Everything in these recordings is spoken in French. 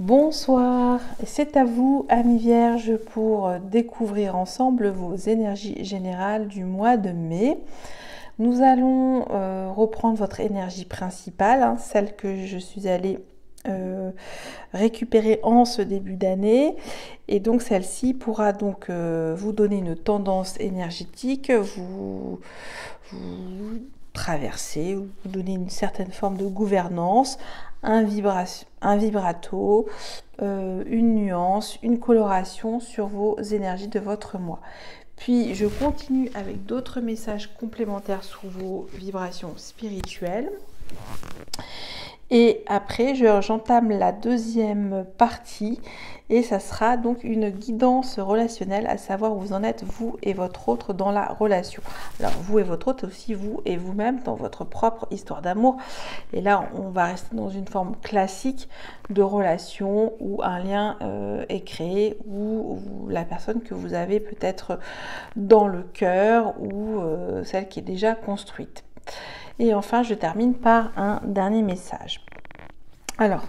Bonsoir, c'est à vous, amis vierges, pour découvrir ensemble vos énergies générales du mois de mai. Nous allons euh, reprendre votre énergie principale, hein, celle que je suis allée euh, récupérer en ce début d'année. Et donc celle-ci pourra donc euh, vous donner une tendance énergétique, vous, vous traverser, vous donner une certaine forme de gouvernance, un, vibrato, euh, une nuance, une coloration sur vos énergies de votre mois. Puis je continue avec d'autres messages complémentaires sur vos vibrations spirituelles. Et après, j'entame la deuxième partie et ça sera donc une guidance relationnelle, à savoir où vous en êtes vous et votre autre dans la relation. Alors vous et votre autre, aussi vous et vous-même dans votre propre histoire d'amour. Et là, on va rester dans une forme classique de relation où un lien euh, est créé, ou la personne que vous avez peut-être dans le cœur ou euh, celle qui est déjà construite. Et enfin, je termine par un dernier message. Alors,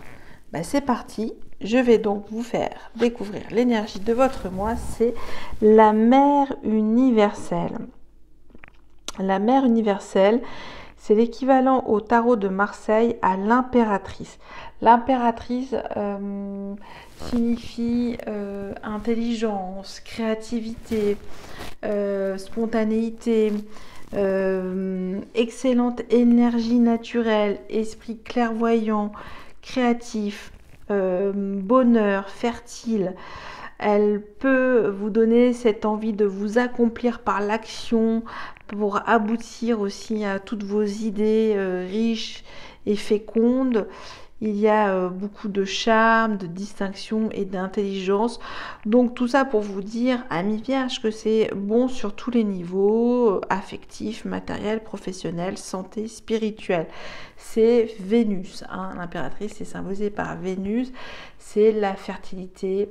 bah, c'est parti. Je vais donc vous faire découvrir l'énergie de votre mois. C'est la mère universelle. La mère universelle, c'est l'équivalent au tarot de Marseille à l'impératrice. L'impératrice euh, signifie euh, intelligence, créativité, euh, spontanéité, excellente énergie naturelle, esprit clairvoyant, créatif, euh, bonheur, fertile. Elle peut vous donner cette envie de vous accomplir par l'action pour aboutir aussi à toutes vos idées euh, riches et fécondes. Il y a euh, beaucoup de charme, de distinction et d'intelligence. Donc tout ça pour vous dire, amis vierge, que c'est bon sur tous les niveaux, euh, affectif, matériel, professionnel, santé, spirituel. C'est Vénus. Hein. L'impératrice est symbolisée par Vénus. C'est la fertilité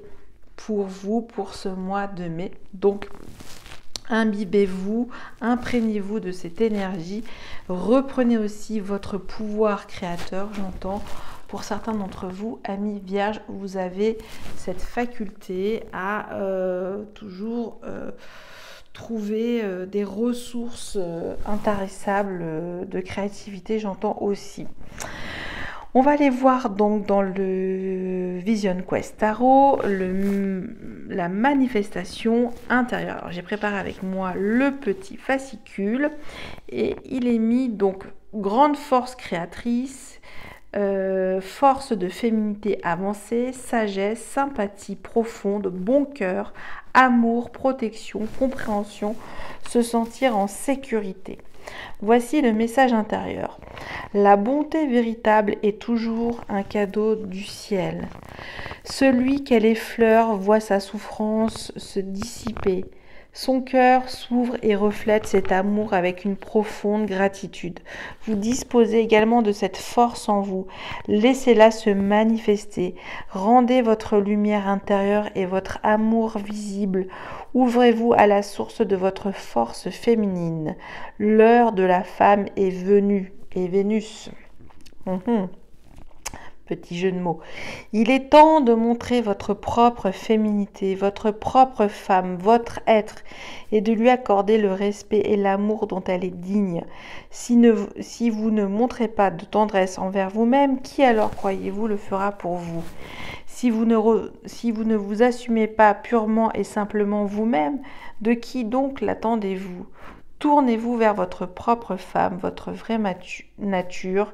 pour vous, pour ce mois de mai. Donc imbibez-vous, imprégnez-vous de cette énergie, reprenez aussi votre pouvoir créateur, j'entends, pour certains d'entre vous, amis vierges, vous avez cette faculté à euh, toujours euh, trouver euh, des ressources intarissables de créativité, j'entends aussi. On va aller voir donc dans le Vision Quest Tarot la manifestation intérieure. J'ai préparé avec moi le petit fascicule et il est mis donc grande force créatrice, euh, force de féminité avancée, sagesse, sympathie profonde, bon cœur, amour, protection, compréhension, se sentir en sécurité. Voici le message intérieur. La bonté véritable est toujours un cadeau du ciel. Celui qu'elle effleure voit sa souffrance se dissiper son cœur s'ouvre et reflète cet amour avec une profonde gratitude. Vous disposez également de cette force en vous. Laissez-la se manifester. Rendez votre lumière intérieure et votre amour visible. Ouvrez-vous à la source de votre force féminine. L'heure de la femme est venue. Et Vénus. Mhm petit jeu de mots. Il est temps de montrer votre propre féminité, votre propre femme, votre être, et de lui accorder le respect et l'amour dont elle est digne. Si, vous ne montrez pas de tendresse envers vous-même, qui alors croyez-vous le fera pour vous? Si vous, ne si vous ne vous assumez pas purement et simplement vous-même, de qui donc l'attendez-vous? Tournez-vous vers votre propre femme, votre vraie nature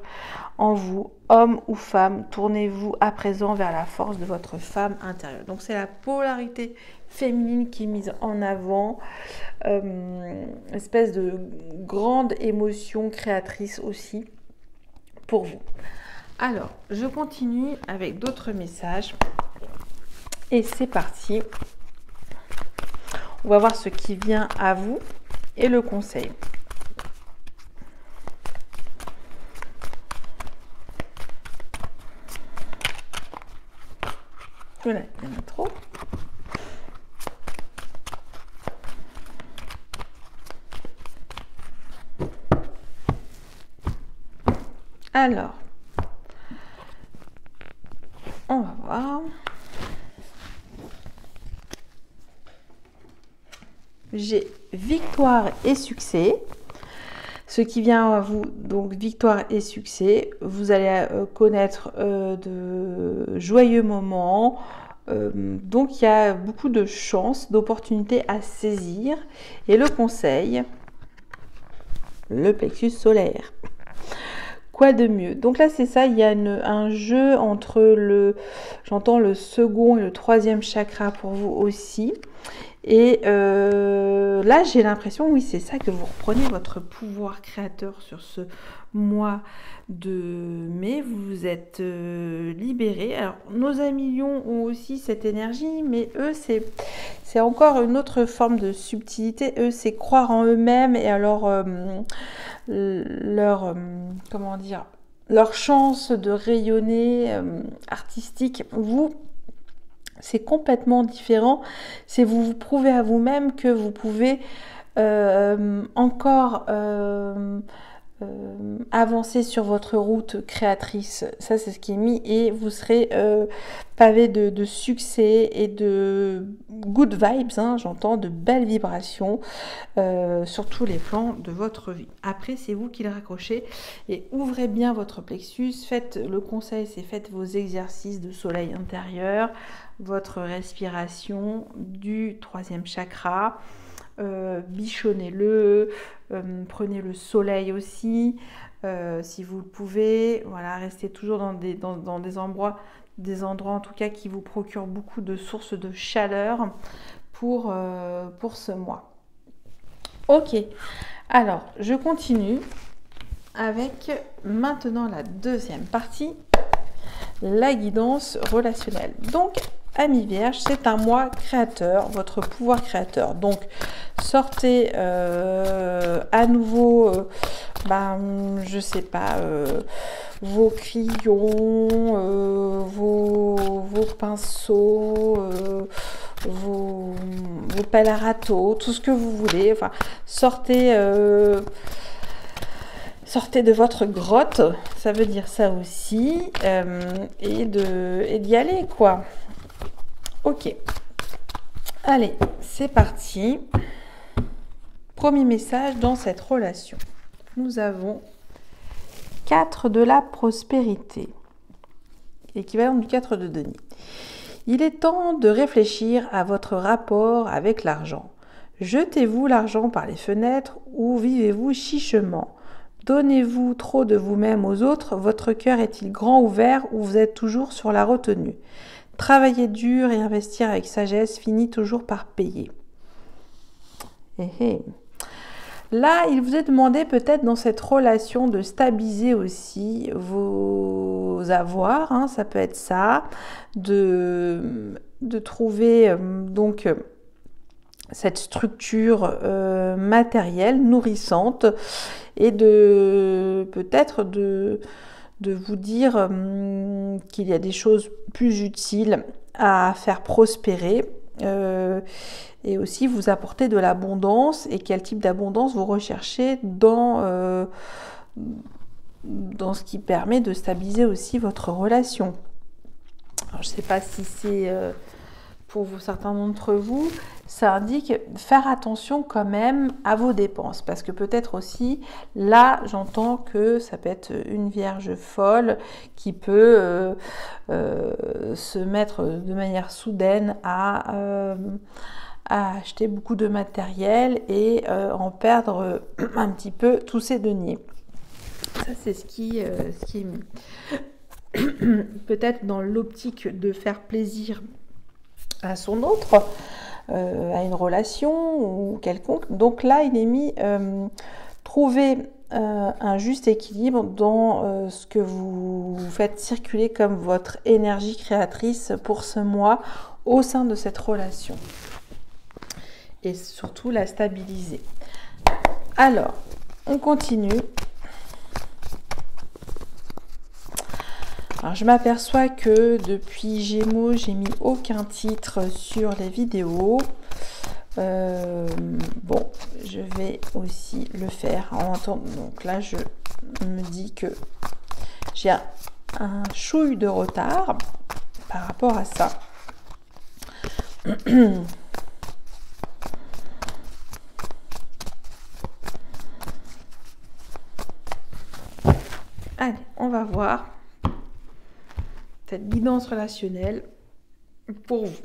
en vous, homme ou femme. Tournez-vous à présent vers la force de votre femme intérieure. Donc c'est la polarité féminine qui est mise en avant, euh, espèce de grande émotion créatrice aussi pour vous. Alors, je continue avec d'autres messages. Et c'est parti. On va voir ce qui vient à vous et le conseil. Voilà, il y en a trop. Alors, On va voir. J'ai victoire et succès. Ce qui vient à vous, donc victoire et succès. Vous allez euh, connaître euh, de joyeux moments. Euh, donc il y a beaucoup de chances, d'opportunités à saisir. Et le conseil, le plexus solaire. Quoi de mieux? Donc là, c'est ça, il y a un jeu entre le, j'entends le second et le troisième chakra pour vous aussi. Et euh, là, j'ai l'impression, oui, c'est ça, que vous reprenez votre pouvoir créateur sur ce mois de mai. Vous êtes euh, libéré. Alors, nos amis lions ont aussi cette énergie, mais eux, c'est, encore une autre forme de subtilité. Eux, c'est croire en eux-mêmes et alors euh, leur, comment dire, leur chance de rayonner artistique. Vous, c'est complètement différent. C'est vous vous prouvez à vous-même que vous pouvez euh, encore euh, euh, avancer sur votre route créatrice. Ça, c'est ce qui est mis. Et vous serez pavé de, succès et de good vibes, hein, j'entends, de belles vibrations sur tous les plans de votre vie. Après, c'est vous qui le raccrochez et ouvrez bien votre plexus. Faites le conseil, c'est faites vos exercices de soleil intérieur votre respiration du troisième chakra. Euh, bichonnez-le, euh, prenez le soleil aussi, euh, si vous le pouvez. Voilà, restez toujours dans des, dans, des endroits, des endroits en tout cas qui vous procurent beaucoup de sources de chaleur pour, pour ce mois. Ok, alors je continue avec maintenant la deuxième partie, la guidance relationnelle. Donc Ami Vierge, c'est un mois créateur, votre pouvoir créateur. Donc, sortez euh, à nouveau, euh, ben, je sais pas, euh, vos crayons, vos, pinceaux, vos, vos pelles à râteau, tout ce que vous voulez. Enfin, sortez sortez de votre grotte, ça veut dire ça aussi, et d'y aller, quoi. Ok. Allez, c'est parti. Premier message dans cette relation. Nous avons 4 de la prospérité, équivalent du 4 de Denis. Il est temps de réfléchir à votre rapport avec l'argent. Jetez-vous l'argent par les fenêtres ou vivez-vous chichement Donnez-vous trop de vous-même aux autres Votre cœur est-il grand ouvert ou vous êtes toujours sur la retenue? Travailler dur et investir avec sagesse finit toujours par payer. Eh, eh. Là, il vous est demandé peut-être dans cette relation de stabiliser aussi vos avoirs, hein, ça peut être ça, de, trouver euh, donc cette structure euh, matérielle nourrissante et de peut-être de de vous dire hum, qu'il y a des choses plus utiles à faire prospérer euh, et aussi vous apporter de l'abondance et quel type d'abondance vous recherchez dans, euh, dans ce qui permet de stabiliser aussi votre relation. je ne sais pas si c'est euh, pour vous, certains d'entre vous, ça indique faire attention quand même à vos dépenses. Parce que peut-être aussi, là, j'entends que ça peut être une vierge folle qui peut euh, euh, se mettre de manière soudaine à, euh, acheter beaucoup de matériel et en perdre un petit peu tous ses deniers. Ça, c'est ce qui, ce qui peut-être dans l'optique de faire plaisir à son autre, euh, à une relation ou quelconque. Donc là, il est mis euh, trouver euh, un juste équilibre dans ce que vous faites circuler comme votre énergie créatrice pour ce mois au sein de cette relation. Et surtout la stabiliser. Alors, on continue Alors je m'aperçois que depuis Gémeaux, j'ai mis aucun titre sur les vidéos. Euh, bon, je vais aussi le faire en attendant. Donc là, je me dis que j'ai un, chouille de retard. par rapport à ça. Allez, on va voir cette guidance relationnelle pour vous.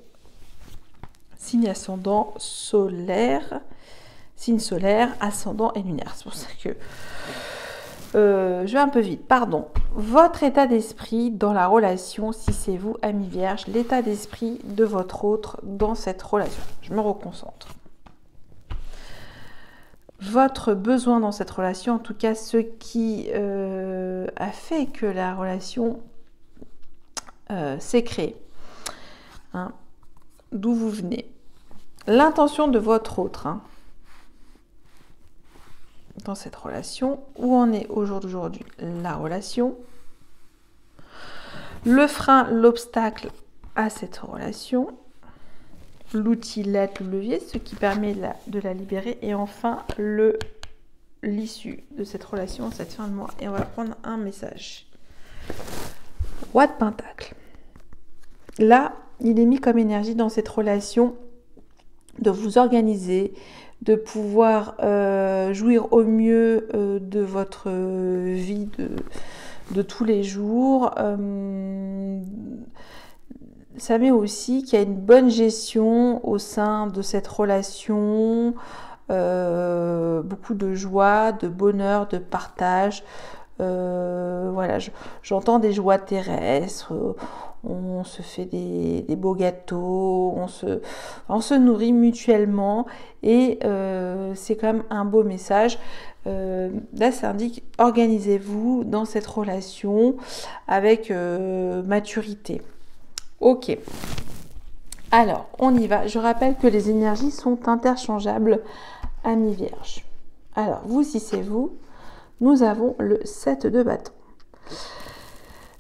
Signe ascendant solaire, signe solaire, ascendant et lunaire. C'est pour ça que euh, je vais un peu vite, pardon. Votre état d'esprit dans la relation, si c'est vous, ami vierge, l'état d'esprit de votre autre dans cette relation. Je me reconcentre. Votre besoin dans cette relation, en tout cas ce qui euh, a fait que la relation euh. Hein. D'où vous venez. L'intention de votre autre. Hein dans cette relation, où en est aujourd'hui la relation, le frein, l'obstacle à cette relation, l'outil, l'aide, le levier, ce qui permet de la libérer, et enfin l'issue de cette relation, cette fin de mois. Et on va prendre un message. Roi de Pentacle. Là, il est mis comme énergie dans cette relation de vous organiser, de pouvoir euh, jouir au mieux euh, de votre vie de, tous les jours. Euh, ça met aussi qu'il y a une bonne gestion au sein de cette relation, beaucoup de joie, de bonheur, de partage. voilà, j'entends des joies terrestres on se fait des, beaux gâteaux, on se, nourrit mutuellement et euh, c'est quand même un beau message. Euh, là, ça indique organisez-vous dans cette relation avec euh, maturité. Ok. Alors, on y va. Je rappelle que les énergies sont interchangeables à mi-vierge. Alors, vous, si c'est vous, nous avons le 7 de bâton.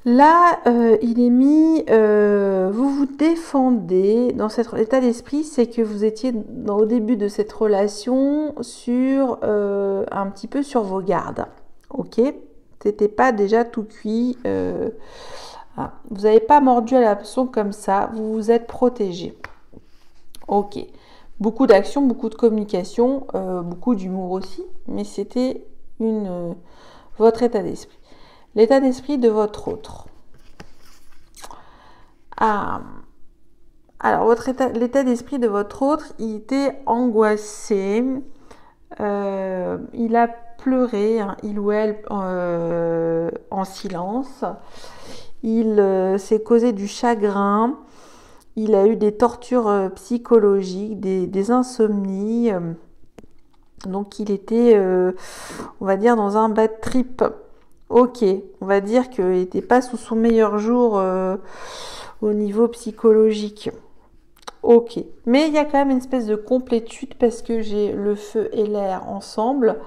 Là, euh, il est mis, euh, vous vous défendez dans cet état d'esprit, c'est que vous étiez au début de cette relation sur euh, un petit peu sur vos gardes. Ok? C'était pas déjà tout cuit. Ah, vous n'avez pas mordu à la comme ça, vous vous êtes protégé. Ok. Beaucoup d'action, beaucoup de communication, beaucoup d'humour aussi, mais c'était votre état d'esprit. L'état d'esprit de votre autre. Ah. Alors, l'état d'esprit de votre autre, il était angoissé. Euh, il a pleuré, hein, il ou elle, euh, en silence. Il euh, s'est causé du chagrin. Il a eu des tortures psychologiques, des, des insomnies. donc, il était, on va dire, dans un bad trip. Ok, on va dire qu'il n'était pas sous son meilleur jour euh, au niveau psychologique. Ok, mais il y a quand même une espèce de complétude parce que j'ai le feu et l'air ensemble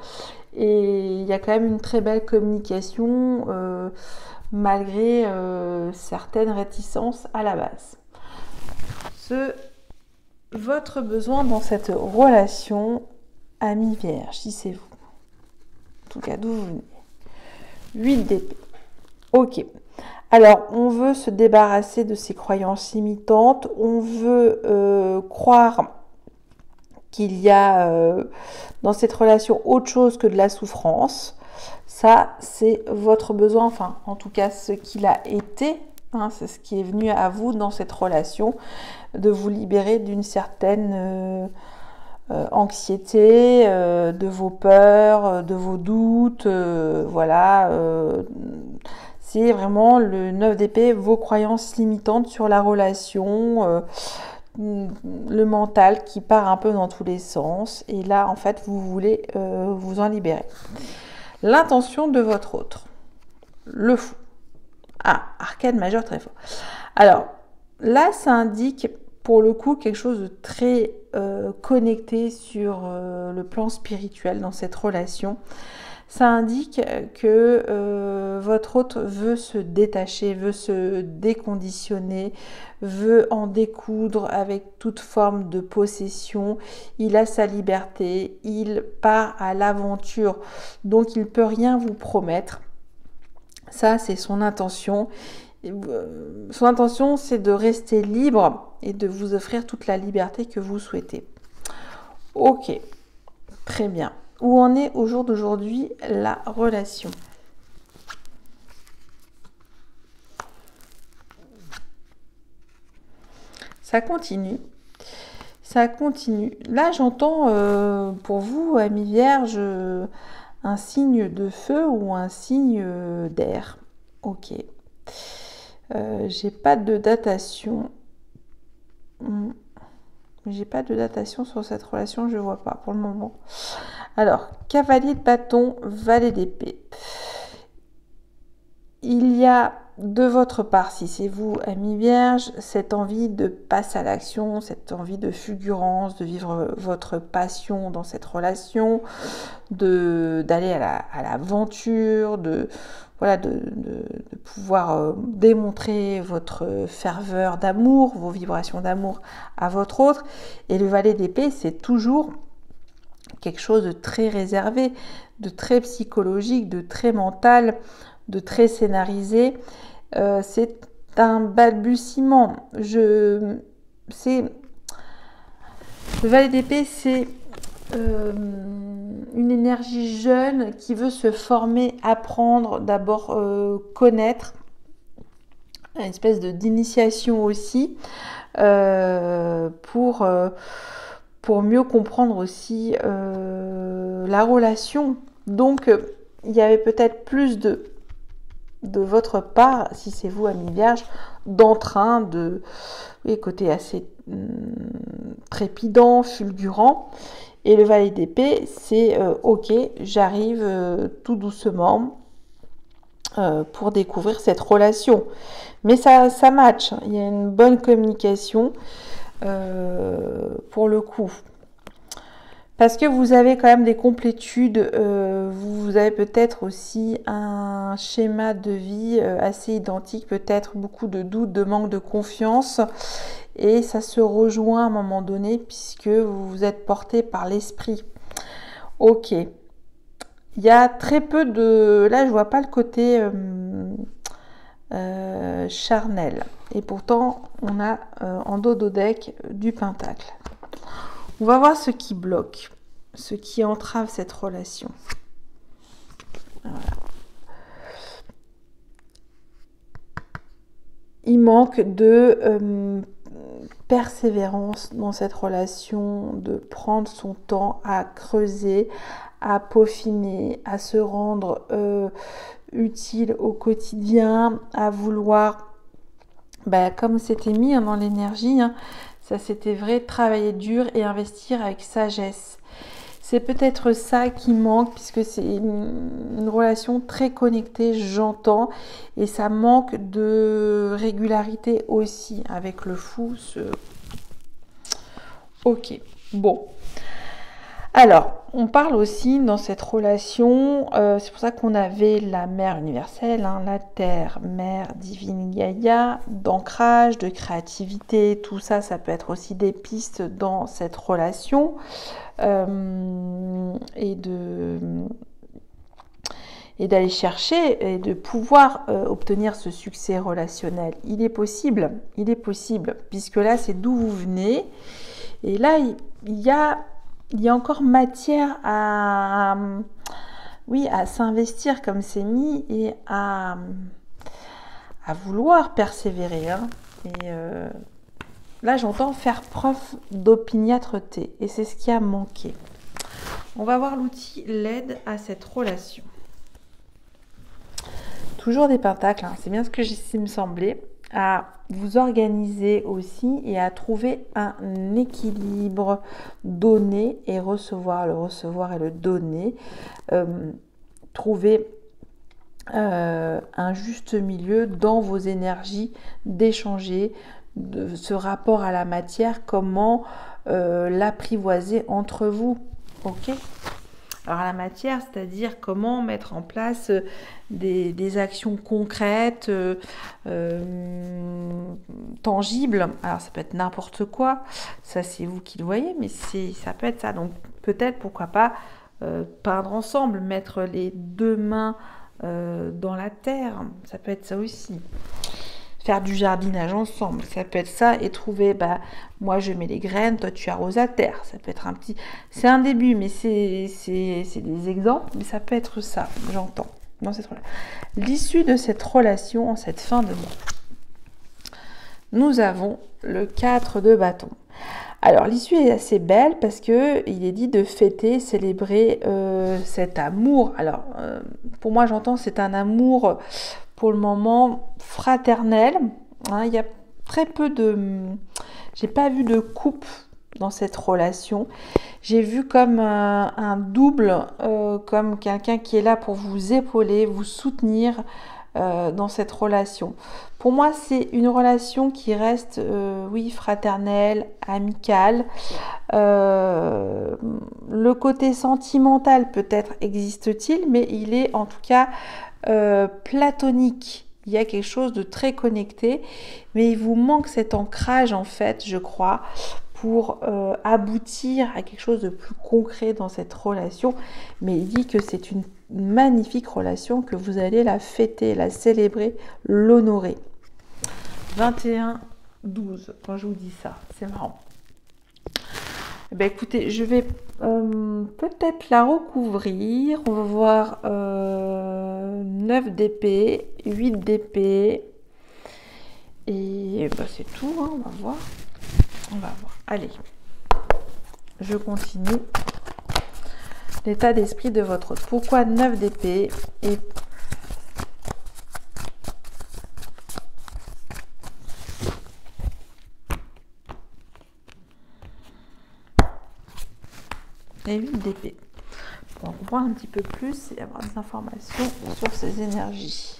et il y a quand même une très belle communication euh, malgré euh, certaines réticences à la base. Ce, votre besoin dans cette relation ami-vierge, si c'est vous. En tout cas, d'où vous venez. 8 d'épée. Ok. Alors, on veut se débarrasser de ces croyances limitantes. On veut euh, croire qu'il y a euh, dans cette relation autre chose que de la souffrance. Ça, c'est votre besoin, enfin, en tout cas, ce qu'il a été. Hein, c'est ce qui est venu à vous dans cette relation, de vous libérer d'une certaine euh, euh, anxiété, euh, de vos peurs, euh, de vos doutes, voilà. c'est vraiment le 9 d'épée, vos croyances limitantes sur la relation, le mental qui part un peu dans tous les sens. Et là, en fait, vous voulez vous en libérer. L'intention de votre autre. Le fou. Ah, arcade majeur très fort. Alors, là, ça indique pour le coup quelque chose de très euh, connecté sur euh, le plan spirituel dans cette relation. Ça indique que euh, votre hôte veut se détacher, veut se déconditionner, veut en découdre avec toute forme de possession. Il a sa liberté, il part à l'aventure, donc il ne peut rien vous promettre. Ça, c'est son intention son intention, c'est de rester libre et de vous offrir toute la liberté que vous souhaitez. Ok, très bien. Où en est au jour d'aujourd'hui la relation? Ça continue. Ça continue. Là, j'entends euh, pour vous, amis vierge, un signe de feu ou un signe d'air. Ok. Euh, j'ai pas de datation. Hmm. J'ai pas de datation sur cette relation, je vois pas pour le moment. Alors, cavalier de bâton, valet d'épée. Il y a de votre part, si c'est vous, ami vierge, cette envie de passer à l'action, cette envie de fulgurance, de vivre votre passion dans cette relation, d'aller à l'aventure, de voilà, de, pouvoir euh, démontrer votre ferveur d'amour, vos vibrations d'amour à votre autre. Et le valet d'épée, c'est toujours quelque chose de très réservé, de très psychologique, de très mental, de très scénarisé. Euh, c'est un balbutiement. Je, c'est le valet d'épée, c'est euh, une énergie jeune qui veut se former, apprendre, d'abord euh, connaître, une espèce de d'initiation aussi, pour, pour mieux comprendre aussi la relation. Donc, il y avait peut-être plus de de votre part, si c'est vous, ami vierge, d'entrain, de oui, côté assez hum, trépidant, fulgurant. Et le valet d'épée, c'est euh, ok, j'arrive euh, tout doucement euh, pour découvrir cette relation. Mais ça, ça match, il y a une bonne communication pour le coup. Parce que vous avez quand même des complétudes, vous avez peut-être aussi un schéma de vie assez identique, peut-être beaucoup de doutes, de manque de confiance, et ça se rejoint à un moment donné puisque vous vous êtes porté par l'esprit. Ok. Il y a très peu de... Là, je vois pas le côté euh, charnel. Et pourtant, on a en dos deck du pentacle. On va voir ce qui bloque, ce qui entrave cette relation. Il manque de euh, persévérance dans cette relation, de prendre son temps à creuser, à peaufiner, à se rendre euh, utile au quotidien, à vouloir, bah, comme c'était mis hein, dans l'énergie, hein, ça, c'était vrai, travailler dur et investir avec sagesse. C'est peut-être ça qui manque puisque c'est une, relation très connectée, j'entends, et ça manque de régularité aussi avec le fou. Ok, bon. Alors, on parle aussi dans cette relation, euh, c'est pour ça qu'on avait la mère universelle, hein, la terre, mère divine Gaïa, d'ancrage, de créativité, tout ça, ça peut être aussi des pistes dans cette relation euh, et de et d'aller chercher et de pouvoir euh, obtenir ce succès relationnel. Il est possible, il est possible, puisque là c'est d'où vous venez. Et là, il y a il y a encore matière à, oui, à s'investir comme c'est mis et à, vouloir persévérer. Hein. Et euh, là, j'entends faire preuve d'opiniâtreté et c'est ce qui a manqué. On va voir l'outil l'aide à cette relation. Toujours des pentacles, hein. c'est bien ce que j'ai me semblait à vous organiser aussi et à trouver un équilibre, donner et recevoir, le recevoir et le donner. Euh, trouver euh, un juste milieu dans vos énergies, d'échanger de ce rapport à la matière, comment euh, l'apprivoiser entre vous. Ok? Alors la matière, c'est-à-dire comment mettre en place euh, des, actions concrètes, euh, euh, tangibles. Alors ça peut être n'importe quoi, ça c'est vous qui le voyez, mais ça peut être ça. Donc peut-être pourquoi pas peindre ensemble, mettre les deux mains dans la terre, ça peut être ça aussi. Faire du jardinage ensemble. Ça peut être ça et trouver, bah, moi je mets les graines, toi tu arroses à terre. Ça peut être un petit. C'est un début, mais c'est des exemples, mais ça peut être ça, j'entends. L'issue de cette relation en cette fin de mois. Nous avons le 4 de bâton. Alors l'issue est assez belle parce que il est dit de fêter, célébrer euh, cet amour. Alors euh, pour moi j'entends c'est un amour pour le moment fraternel. Hein. il y a très peu de, j'ai pas vu de coupe dans cette relation. J'ai vu comme un, double, euh, comme quelqu'un qui est là pour vous épauler, vous soutenir, euh, dans cette relation. Pour moi, c'est une relation qui reste, euh, oui, fraternelle, amicale. Euh, le côté sentimental peut-être existe-t-il, mais il est en tout cas platonique. Il y a quelque chose de très connecté, mais il vous manque cet ancrage en fait, je crois, pour aboutir à quelque chose de plus concret dans cette relation. Mais il dit que c'est une magnifique relation que vous allez la fêter, la célébrer, l'honorer. 21, 12, quand je vous dis ça, c'est marrant. Eh ben, écoutez, je vais euh, peut-être la recouvrir. On va voir 9 euh, dp, 8 dp. Et ben, c'est tout, hein, on va voir. On va voir. Allez, je continue l'état d'esprit de votre hôte. Pourquoi 9 d'épée et et 8 d'épée. En comprendre un petit peu plus et avoir des informations sur ces énergies.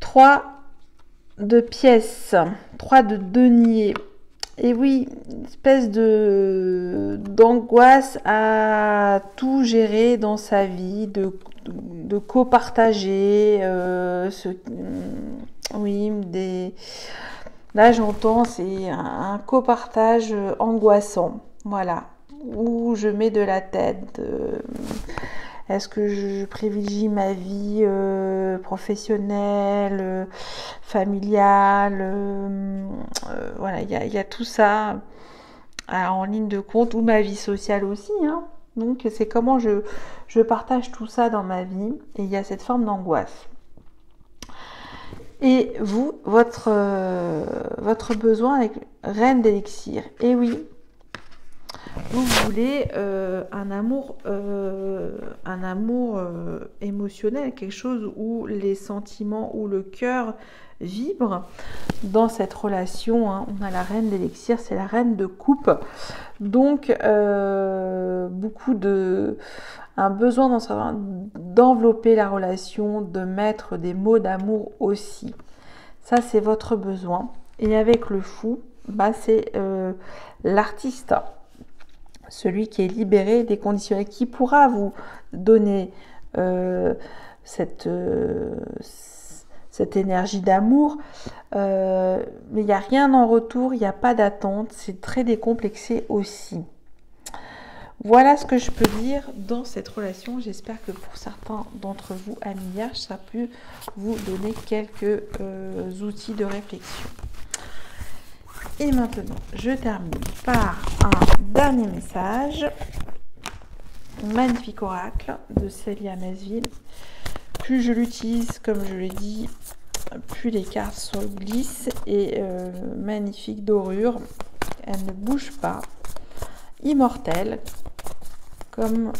3 de pièces, 3 de deniers, et oui, une espèce de d'angoisse à tout gérer dans sa vie, de, de copartager. Euh, ce, oui, des. Là, j'entends, c'est un, copartage angoissant. Voilà. Où je mets de la tête. Est-ce que je privilégie ma vie euh, professionnelle, euh, familiale euh, Voilà, il y, a tout ça en ligne de compte, ou ma vie sociale aussi. Hein. Donc c'est comment je, je, partage tout ça dans ma vie, et il y a cette forme d'angoisse. Et vous, votre, votre besoin avec reine d'élixir. Et oui, vous voulez euh, un amour, euh, un amour euh, émotionnel, quelque chose où les sentiments, où le cœur vibre dans cette relation. Hein. On a la reine d'élixir, c'est la reine de coupe. Donc, beaucoup de. un besoin d'envelopper la relation, de mettre des mots d'amour aussi. Ça, c'est votre besoin. Et avec le fou, bah, c'est l'artiste celui qui est libéré des conditionnels, qui pourra vous donner euh, cette, euh, cette énergie d'amour, euh, mais il n'y a rien en retour, il n'y a pas d'attente, c'est très décomplexé aussi. Voilà ce que je peux dire dans cette relation. J'espère que pour certains d'entre vous, amis ça a pu vous donner quelques outils de réflexion. Et maintenant, je termine par un dernier message. Magnifique oracle de Célia Mesville. Plus je l'utilise, comme je l'ai dit, plus les cartes se glissent et euh, magnifique dorure. Elle ne bouge pas. Immortelle. Comme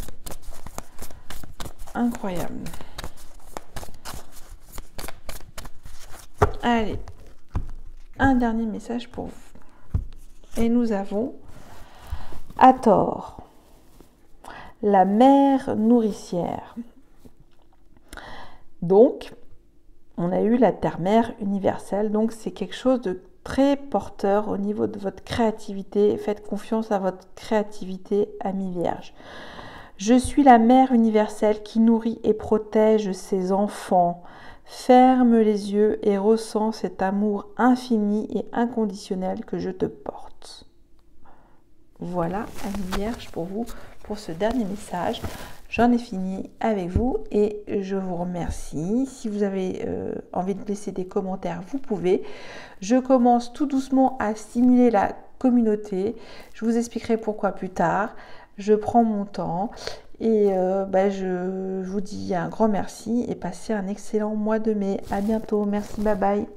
incroyable. Allez, un dernier message pour vous. Et nous avons Hathor, la mère nourricière. Donc, on a eu la terre-mère universelle, donc c'est quelque chose de très porteur au niveau de votre créativité. Faites confiance à votre créativité, ami vierge. Je suis la mère universelle qui nourrit et protège ses enfants. Ferme les yeux et ressens cet amour infini et inconditionnel que je te porte. Voilà, une Vierge, pour vous, pour ce dernier message. J'en ai fini avec vous et je vous remercie. Si vous avez euh, envie de laisser des commentaires, vous pouvez. Je commence tout doucement à stimuler la communauté. Je vous expliquerai pourquoi plus tard. Je prends mon temps et euh, bah, je vous dis un grand merci et passez un excellent mois de mai. À bientôt. Merci. Bye bye.